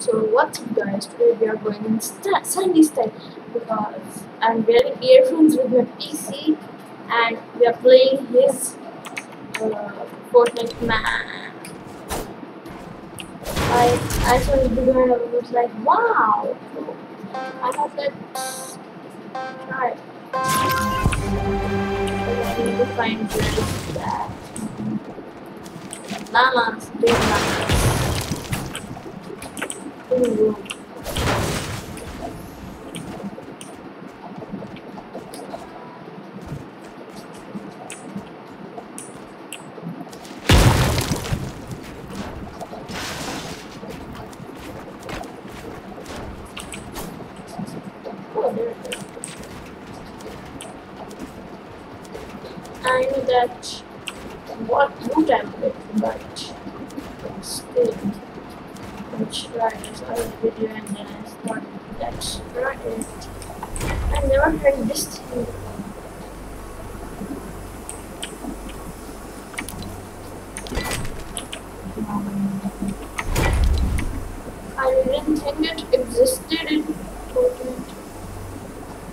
So what's up guys, today we are going in SSundee style because I'm wearing earphones with my PC and we are playing his uh, Fortnite map. I, I saw the video and I was like, wow! I thought that try it. I need to find where is that. Llamas, big llamas. Ooh. Oh, there it is. I know that what I'm with, but still, I tried this other video and then I thought that's right. I never heard this thing. I didn't think it existed in Fortnite,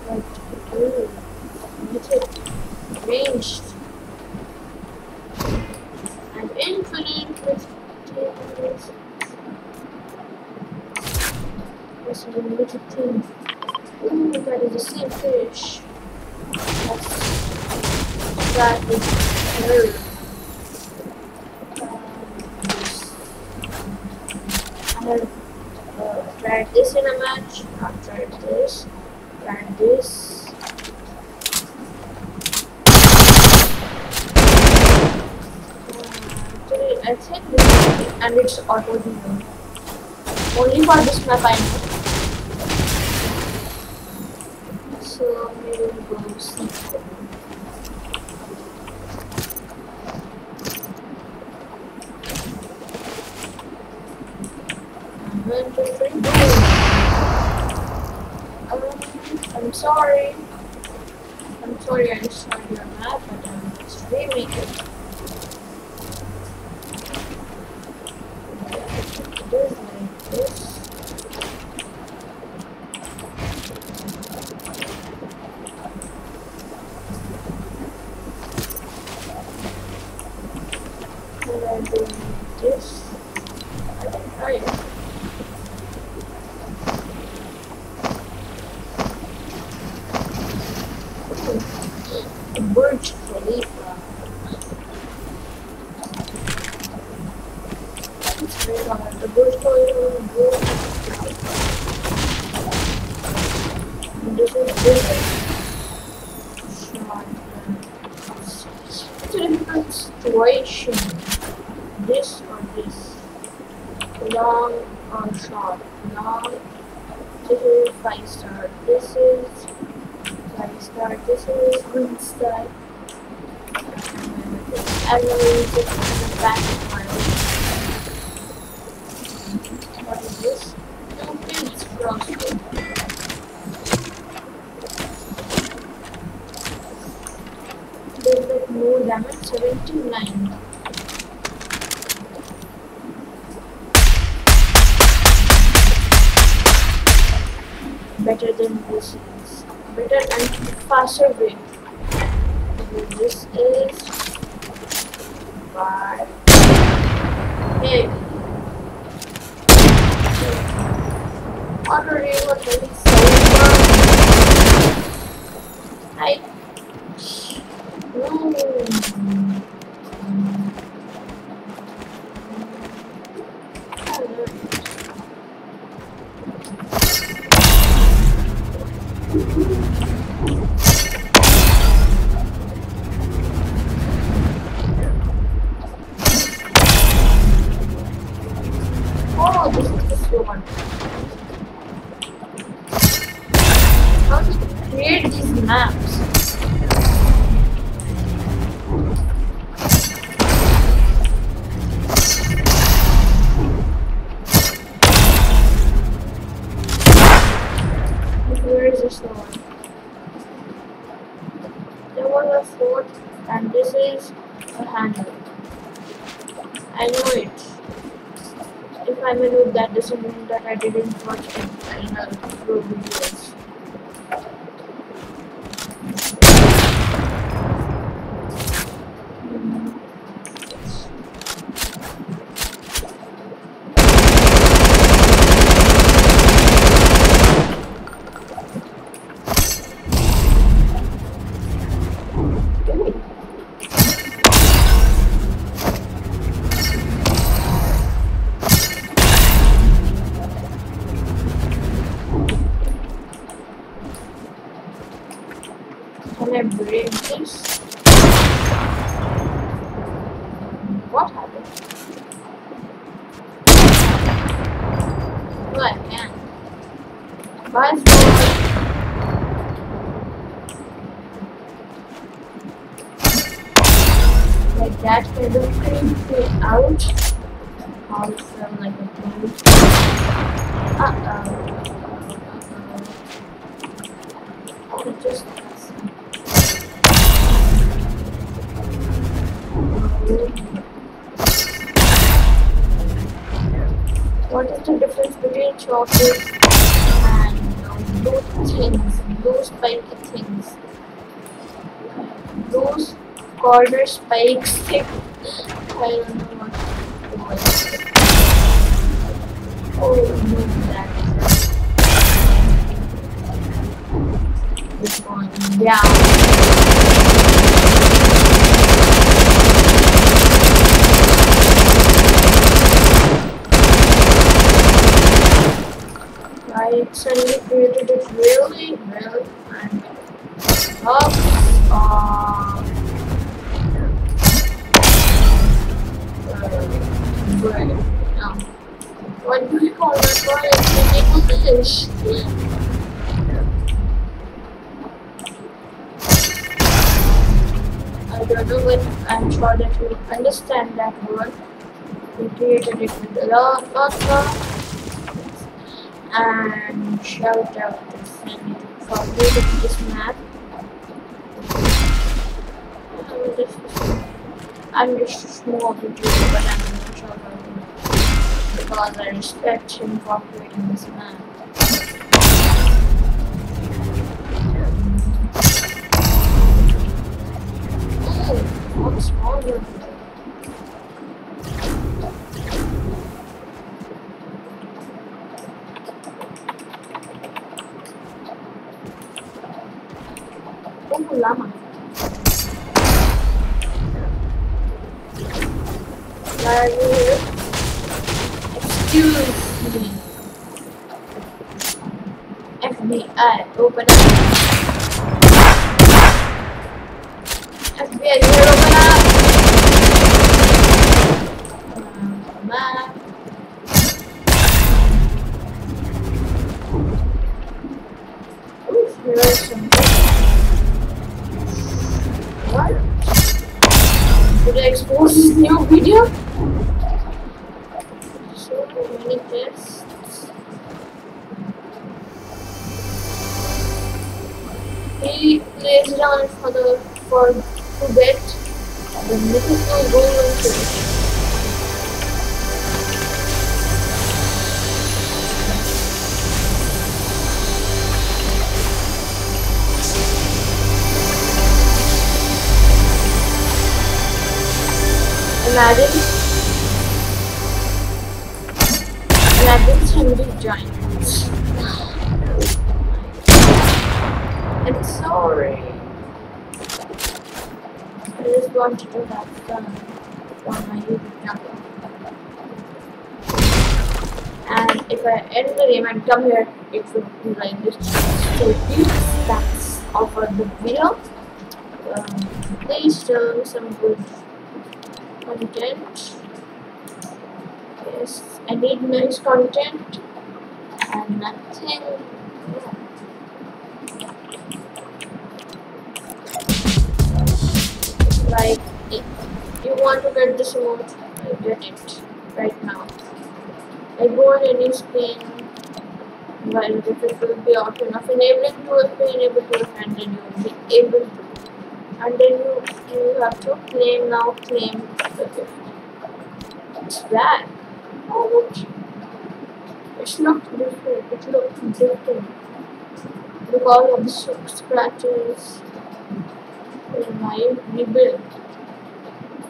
but it. It's it ranged. And infinite with tables. This is a little thing. Ooh, that is the same fish. That's that is bird. I have tried this in a match. I've tried this. Tried this. Actually, I think this is and it's auto healing. Only for this map I know. So we will go see. One, two, three, boom. Um, I'm sorry. I'm sorry I destroyed your map, but I'm streaming it. This. I'm. I try it. Burj Khalifa. Is situation. This or this. Long or short. Now, This is five star. This is five star. This is green star. And then we just the back of my What is this? No, it's crossbow. More damage, 79. Better than this is. Better and faster way. This is five. Hey. This. How to create these maps? Where is slow one? There was a fort, and this is a handle. I know it. If I'm a noob, that doesn't mean that I didn't watch it in uh, pro There... Like that kind of thing out? Also like a blue. Uh-oh. Just What is the difference between chocolate those things, those spiky things? Those corner spikes. I don't know what. Oh no, that is down. I suddenly created it really, really and up. Uh, uh, good. What do you call that? Is the name of fish? I don't know if I'm sure that you understand that word. We created it with a lot, lot, lot and shout out to Sandy for reading this map. I'm just a small YouTuber, but I'm not sure about him because I respect him for creating this map. FBI, open up. FBI, here, open up. What? Expose this new video? So many tests. He lays down for the for to get the mythical golden fish. Imagine. Imagine somebody giants. I'm sorry. I just want to do that fun on my YouTube channel. And if I end the game and come here, it would be like this. So that's all for the video. Um, please show some good content. Yes, I need nice content and nothing. Like, if you want to get this emote, get it right now. I go on any screen while it will be auto enough enabling to be enabled to and then you will be able to and then you, you have to claim now claim the gift. It's back. Oh, It's not different. It looks different. Because of the scratches my rebuild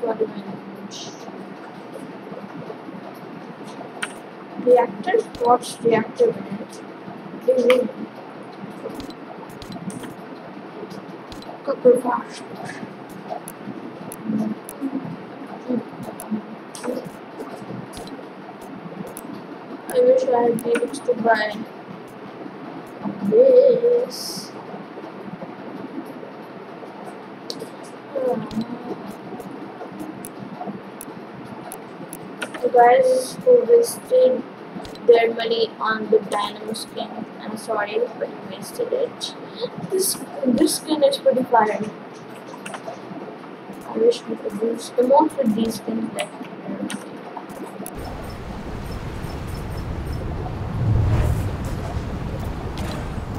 for the manage. Reactor? What's reactor flash. I wish I had been able to buy this. The guys who wasted their money on the dynamo skin, I'm sorry, but you wasted it. This this skin is pretty fire. I wish we could use the most with these skins like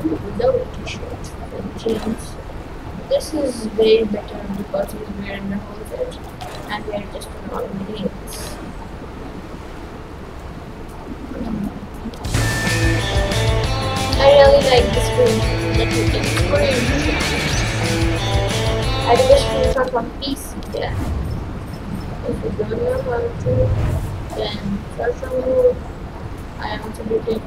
without t-shirt jeans. This is way better because we are in the whole fit and we're just normal jeans. I really like this room that you can screen. I think this screenshot on PC, yeah. If you don't know how to, then search on Google. I also did it.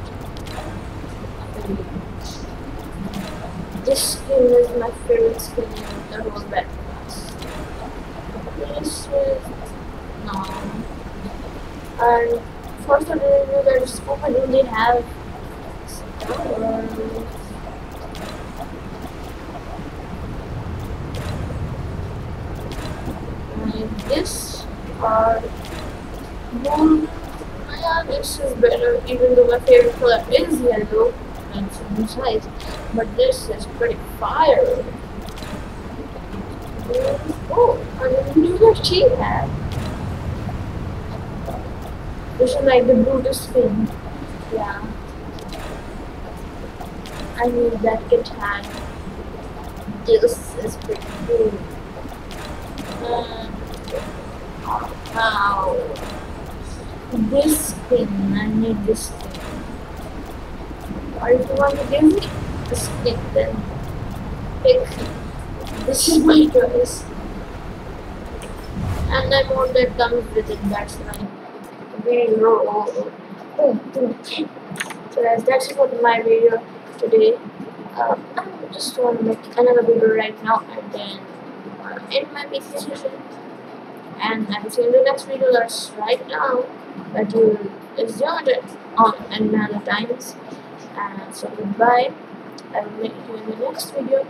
This skin is my favorite skin in the whole battle. This is no. Um, and first of all, there's scope I really have. And this are more yeah, this is better even though my favorite color is yellow and some size. But this is pretty fire. Oh, I the new that she had. This is like the Brutus skin. Yeah. I need that guitar. This is pretty cool. Um, wow. This skin, I need this skin. If you give me a skin, then pick. This is my choice. And I want that comes with it, that's my video. So guys, that's it for my video today. Um, I just want to make another video right now and then uh, end my PC session. And I will see you in the next video that's right now that you assume it on another times. And so goodbye. I will meet you in the next video.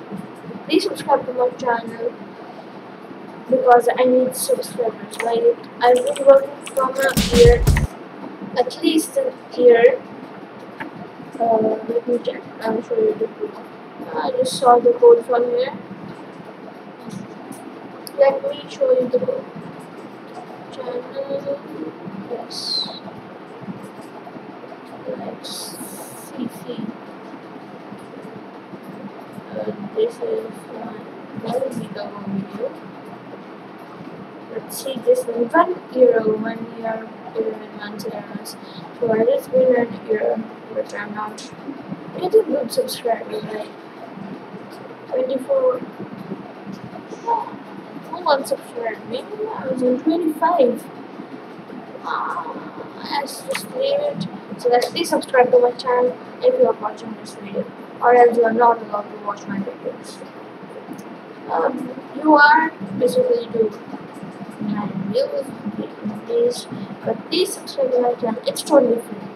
Please subscribe to my channel because I need subscribers. Like I've been working from a year, at least a year. Uh, let me check. I'll show you the code. I just saw the code from here. Let me show you the code. Channel, yes. Let's CC. Uh, this is my one video. Let's see this one. One euro, one year, and one zeros. So I just been an euro, but I'm not getting good subscribers. Like 24. Oh, who wants subscribe me? I was on 25. Ah, let's just leave it. So please subscribe to my channel if you are watching this video, or else you are not allowed to watch my videos. Um, you are basically to my please, but please subscribe to my channel. It's totally free.